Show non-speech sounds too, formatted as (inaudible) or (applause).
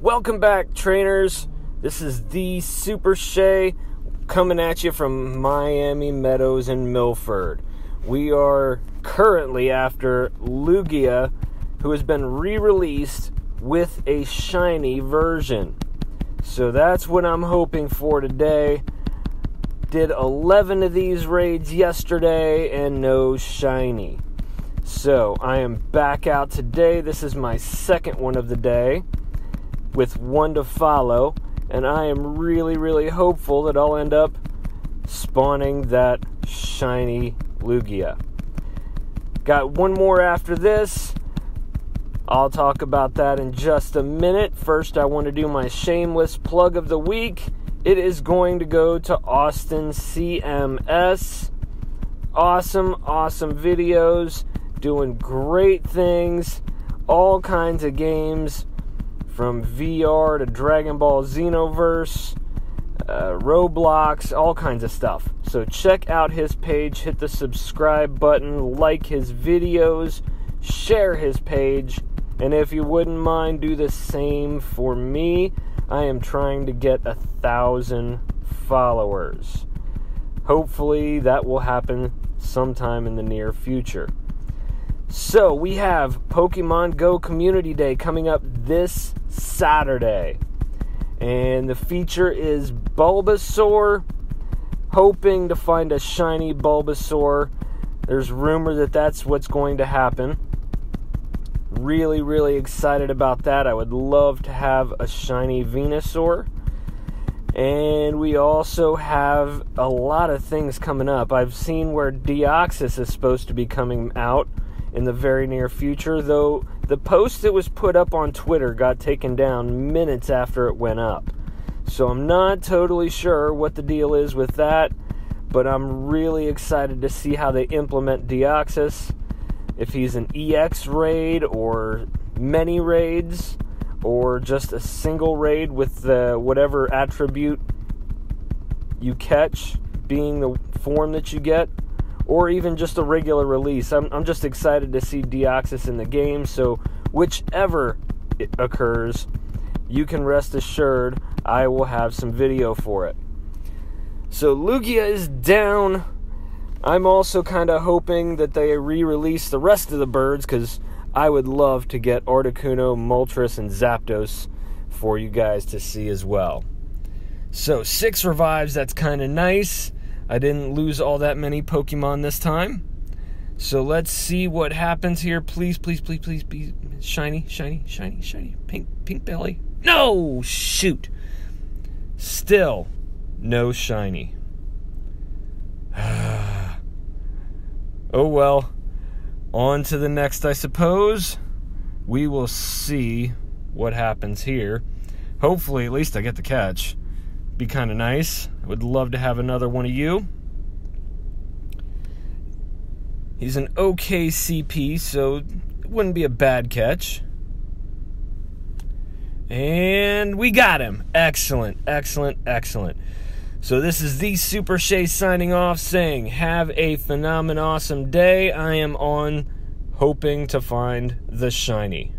Welcome back, trainers. This is the Super Shea coming at you from Miami Meadows and Milford. We are currently after Lugia, who has been re released with a shiny version. So that's what I'm hoping for today. Did 11 of these raids yesterday and no shiny. So I am back out today. This is my second one of the day with one to follow. And I am really, really hopeful that I'll end up spawning that shiny Lugia. Got one more after this. I'll talk about that in just a minute. First, I want to do my shameless plug of the week. It is going to go to Austin CMS. Awesome, awesome videos doing great things, all kinds of games from VR to Dragon Ball Xenoverse, uh, Roblox, all kinds of stuff. So check out his page, hit the subscribe button, like his videos, share his page, and if you wouldn't mind, do the same for me. I am trying to get a thousand followers. Hopefully, that will happen sometime in the near future. So, we have Pokemon Go Community Day coming up this Saturday. And the feature is Bulbasaur. Hoping to find a shiny Bulbasaur. There's rumor that that's what's going to happen. Really, really excited about that. I would love to have a shiny Venusaur. And we also have a lot of things coming up. I've seen where Deoxys is supposed to be coming out in the very near future, though the post that was put up on Twitter got taken down minutes after it went up. So I'm not totally sure what the deal is with that, but I'm really excited to see how they implement Deoxys. If he's an EX raid or many raids or just a single raid with the whatever attribute you catch being the form that you get or even just a regular release. I'm, I'm just excited to see Deoxys in the game, so whichever it occurs, you can rest assured I will have some video for it. So Lugia is down. I'm also kind of hoping that they re release the rest of the birds because I would love to get Articuno, Moltres, and Zapdos for you guys to see as well. So, six revives, that's kind of nice. I didn't lose all that many Pokemon this time. So let's see what happens here. Please, please, please, please be shiny, shiny, shiny, shiny. Pink, pink belly. No! Shoot. Still, no shiny. (sighs) oh well. On to the next, I suppose. We will see what happens here. Hopefully, at least I get the catch be kind of nice. I would love to have another one of you. He's an okay CP, so it wouldn't be a bad catch. And we got him. Excellent, excellent, excellent. So this is the Super Shea signing off saying, have a phenomenal awesome day. I am on hoping to find the shiny.